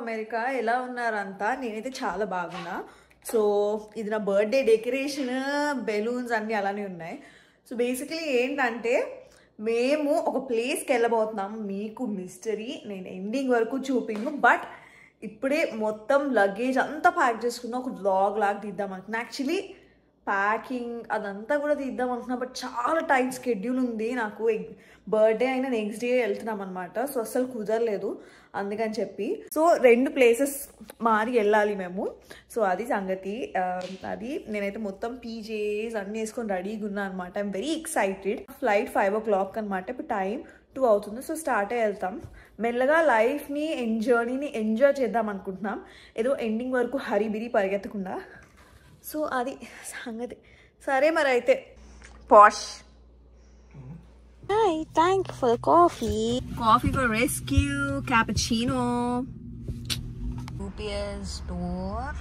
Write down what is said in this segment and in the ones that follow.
America ఎలా ఉన్నారంతా నేనైతే చాలా బాగున్నా. సో ఇది నా బర్త్డే డెకరేషన్ బెలూన్స్ అన్నీ అలానే ఉన్నాయి. సో బేసిక్లీ ఏంటంటే మేము ఒక ప్లేస్కి వెళ్ళబోతున్నాం. మీకు మిస్టరీ నేను ఎండింగ్ వరకు చూపించు బట్ ఇప్పుడే మొత్తం లగేజ్ అంతా ప్యాక్ చేసుకున్న ఒక వ్లాగ్ లాగా తీద్దాం అనుకున్నా. యాక్చువల్లీ ప్యాకింగ్ అదంతా కూడా తీద్దాం అనుకున్నా బట్ చాలా టైట్ స్కెడ్యూల్ ఉంది. నాకు బర్త్డే అయినా నెక్స్ట్ డే వెళ్తున్నాం అనమాట సో అస్సలు కుదరలేదు అందుకని చెప్పి. సో రెండు ప్లేసెస్ మారి వెళ్ళాలి మేము. సో అది సంగతి. అది నేనైతే మొత్తం పీజేస్ అన్నీ వేసుకొని రెడీగా ఉన్నా అనమాట I'm very excited flight five oh clock అనమాట ఇప్పుడు టైం టూ అవుతుంది. సో స్టార్ట్ అయ్యి వెళ్తాం. మెల్లగా లైఫ్ని జర్నీని ఎంజాయ్ చేద్దాం అనుకుంటున్నాం. ఏదో ఎండింగ్ వరకు హరిబిరి పరిగెత్తకుండా. సో అది సంగతి. సరే మరి అయితే. Posh. Thank you for the coffee. Coffee for rescue cappuccino UPS store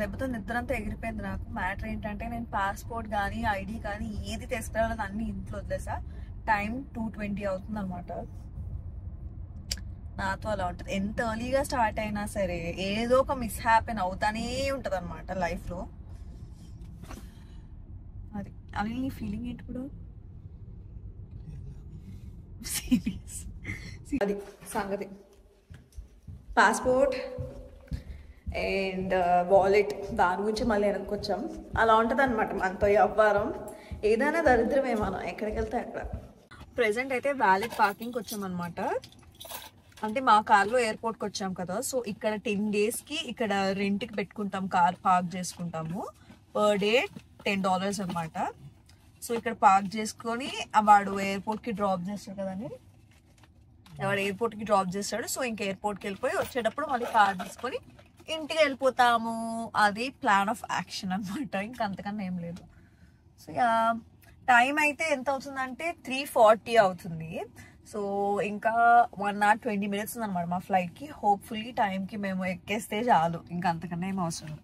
దెబ్బతో నిద్ర అంతా ఎగిరిపోయింది నాకు. మ్యాటర్ ఏంటంటే నేను పాస్పోర్ట్ కానీ ఐడి కానీ ఏది తీసుకురాలేదు అన్ని ఇంట్లో వదిలేసా. టైం టూ ట్వంటీ అవుతుంది అనమాట నాతో అలా ఉంటుంది. ఎంత ఎర్లీగా స్టార్ట్ అయినా సరే ఏదో ఒక మిస్ హ్యాపెన్ అవుతానే ఉంటుంది అనమాట లైఫ్లో అది అనిల్ నీ ఫీలింగ్ ఏంటి ఇప్పుడు? సీరియస్ అది సంగతి. పాస్పోర్ట్ అండ్ వాలెట్ దాని గురించి మళ్ళీ వెనక్కి వచ్చాం. అలా ఉంటుంది అనమాట మనతో వ్యవహారం ఏదైనా దరిద్రమే మనం ఎక్కడికి వెళ్తే అక్కడ. ప్రజెంట్ అయితే వ్యాలెట్ పార్కింగ్కి వచ్చామన్నమాట అంటే మా కార్లో ఎయిర్పోర్ట్కి వచ్చాం కదా సో ఇక్కడ టెన్ డేస్కి ఇక్కడ రెంట్కి పెట్టుకుంటాం కార్ పార్క్ చేసుకుంటాము. పర్ డే టెన్ డాలర్స్ అనమాట సో ఇక్కడ పార్క్ చేసుకొని వాడు ఎయిర్పోర్ట్కి డ్రాప్ చేస్తాడు కదండి. వాడు ఎయిర్పోర్ట్కి డ్రాప్ చేస్తాడు సో ఇంకా ఎయిర్పోర్ట్కి వెళ్ళిపోయి వచ్చేటప్పుడు మళ్ళీ కార్ తీసుకొని ఇంటికి వెళ్ళిపోతాము. అది ప్లాన్ ఆఫ్ యాక్షన్ అనమాట ఇంకా అంతకన్నా ఏం లేదు. సో టైం అయితే ఎంత అవుతుందంటే త్రీ ఫార్టీ అవుతుంది. సో ఇంకా వన్ అవర్ ట్వంటీ మినిట్స్ ఉందన్నమాట మా ఫ్లైట్కి హోప్ఫుల్లీ టైంకి మేము ఎక్కేస్తే చాలు. ఇంకా అంతకన్నా ఏం అవసరం లేదు.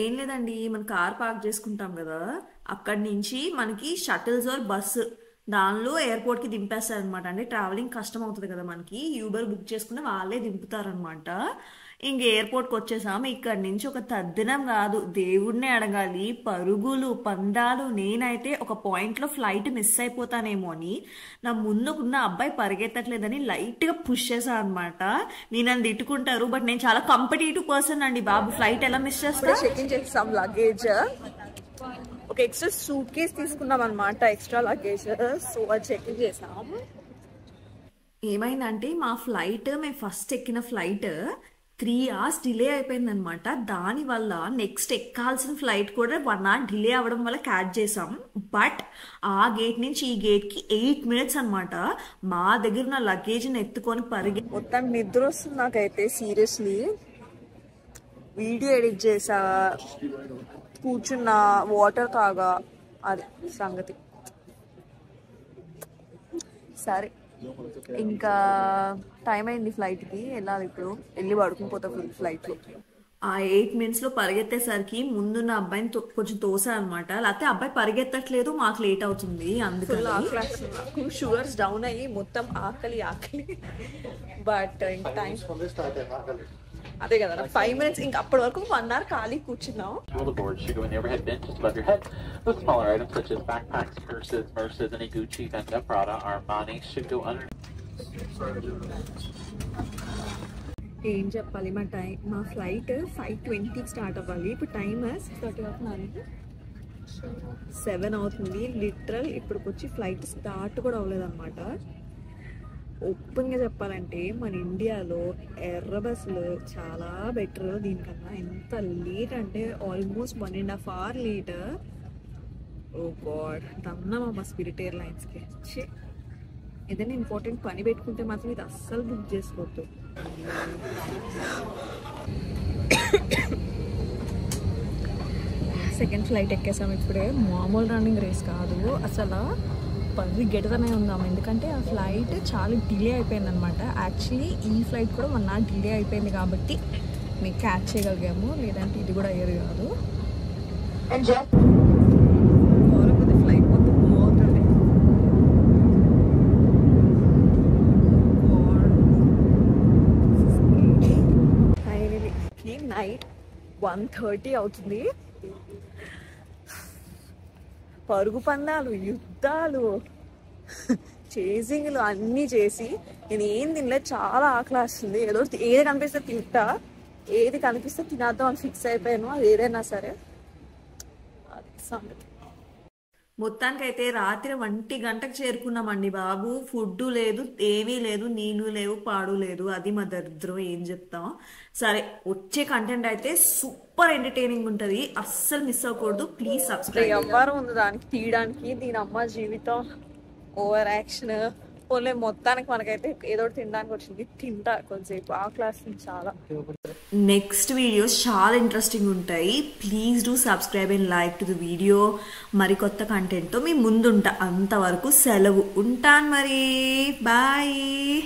ఏం లేదండి మన కార్ పార్క్ చేసుకుంటాం కదా. అక్కడి నుంచి మనకి షటిల్స్ ఆర్ బస్సు దానిలో ఎయిర్పోర్ట్కి దింపేస్తారనమాట అంటే ట్రావెలింగ్ కష్టం అవుతుంది కదా మనకి. యూబర్ బుక్ చేసుకుని వాళ్ళే దింపుతారనమాట ఇంక ఎయిర్పోర్ట్కి వచ్చేసాము. ఇక్కడి నుంచి ఒక తద్దినం కాదు. దేవుడిని అడగాలి. పరుగులు పందాలు. నేనైతే ఒక పాయింట్లో ఫ్లైట్ మిస్ అయిపోతానేమో అని నా ముందుకున్న అబ్బాయి పరిగెత్తట్లేదని లైట్గా పుష్ చేశా అనమాట నేను నన్ను తిట్టుకుంటారు. బట్ నేను చాలా కంపిటేటివ్ పర్సన్ అండి బాబు. ఫ్లైట్ ఎలా మిస్ చేస్తా? చెక్ ఇన్ చేస్తాం లగేజ్ ఒక ఎక్స్ట్రా సూట్ కేస్ తీసుకున్నాం అనమాట ఎక్స్ట్రా లగేజ్ సో అది చెక్ ఇన్ చేసాం. ఏమైందంటే మా ఫ్లైట్ మేము ఫస్ట్ ఎక్కిన ఫ్లైట్ త్రీ అవర్స్ డిలే అయిపోయిందనమాట. దానివల్ల నెక్స్ట్ ఎక్కాల్సిన ఫ్లైట్ కూడా వన్ అవర్ డిలే అవ్వడం వల్ల క్యాచ్ చేసాం బట్ ఆ గేట్ నుంచి ఈ గేట్కి ఎయిట్ మినిట్స్ అనమాట మా దగ్గర నా లగేజ్ని ఎత్తుకొని పరిగె మొత్తం నిద్ర వస్తుంది నాకైతే సీరియస్లీ వీడియో ఎడిట్ చేసా. కూర్చున్న. వాటర్ తాగా. అది సంగతి. సరే. ఇంకా టైం అయింది ఫ్లైట్కి వెళ్ళాలి ఇప్పుడు. వెళ్ళి పడుకుని పోతా ఫ్లైట్లో ఆ ఎయిట్ మినిట్స్లో పరిగెత్తేసరికి ముందు నా అబ్బాయిని తో- కొంచెం తోసా అనమాట లేకపోతే అబ్బాయి పరిగెత్తట్లేదు మాకు లేట్ అవుతుంది అందుకని. షుగర్స్ డౌన్ అయ్యి మొత్తం ఆకలి ఆకలి. బట్ టైం అదే కదా ఫైవ్ మినిట్స్ ఇంకా అప్పటి వరకు వన్ అవర్ ఖాళీ కూర్చున్నాం. ఏం చెప్పాలి? మా టైం మా ఫ్లైట్ ఫైవ్ ట్వంటీ స్టార్ట్ అవ్వాలి. ఇప్పుడు టైమ్ సిక్స్ థర్టీ అవుతున్నారు? సెవెన్ అవుతుంది. లిటరల్ ఇప్పుడు వచ్చి ఫ్లైట్ స్టార్ట్ కూడా అవ్వలేదు అనమాట ఓపెన్గా చెప్పాలంటే మన ఇండియాలో ఎర్ర బస్సులు చాలా బెటర్ దీనికన్నా. ఎంత లేట్ అంటే almost one and half hour late oh God దన్నా మా స్పిరిట్ ఎయిర్లైన్స్కి ఛీ. ఏదైనా ఇంపార్టెంట్ పని పెట్టుకుంటే మాత్రం ఇది అస్సలు బుక్ చేసుకోవద్దు. సెకండ్ ఫ్లైట్ ఎక్కేసాం ఇప్పుడే. మామూలు రన్నింగ్ రేస్ కాదు. అసలు పర్రి గెటదనే ఉందాం. ఎందుకంటే ఆ ఫ్లైట్ చాలా డిలే అయిపోయింది అనమాట యాక్చువల్లీ ఈ ఫ్లైట్ కూడా మొన్న డిలే అయిపోయింది కాబట్టి మేము క్యాచ్ చేయగలిగాము. లేదంటే ఇది కూడా అయ్యేది కాదు. నైట్ వన్ థర్టీ అవుతుంది. పరుగు పందాలు యుద్ధాలు చేసింగ్లు అన్నీ చేసి నేను ఏం తినలేదు చాలా ఆకలి వస్తుంది. ఏదో ఏది కనిపిస్తే తింటా ఏది కనిపిస్తే తినద్దాం అని ఫిక్స్ అయిపోయాను. అది ఏదైనా సరే అది సంగతి. మొత్తానికైతే రాత్రి ఒంటి గంటకు చేరుకున్నామండి బాబు. ఫుడ్ లేదు ఏమీ లేదు నీళ్ళు లేవు పాడు లేదు. అది మా దరిద్రం ఏం చెప్తాం? సరే వచ్చే కంటెంట్ అయితే సూపర్ ఎంటర్టైనింగ్ ఉంటుంది. అస్సలు మిస్ అవ్వకూడదు. ప్లీజ్ సబ్స్క్రైబ్ ఉంది దానికి తీయడానికి. దీని అమ్మ జీవితం. ఓవర్ యాక్షన్ పోలే మొత్తానికి మనకైతే ఏదో ఒకటి తినడానికి వచ్చింది. తింటా కొంచెంసేపు ఆ క్లాస్ చాలా. నెక్స్ట్ వీడియోస్ చాలా ఇంట్రెస్టింగ్ ఉంటాయి. Please do subscribe and like to the video మరి కొత్త కంటెంట్తో మీ ముందుంటా. అంతవరకు సెలవు. ఉంటాను మరి. బాయ్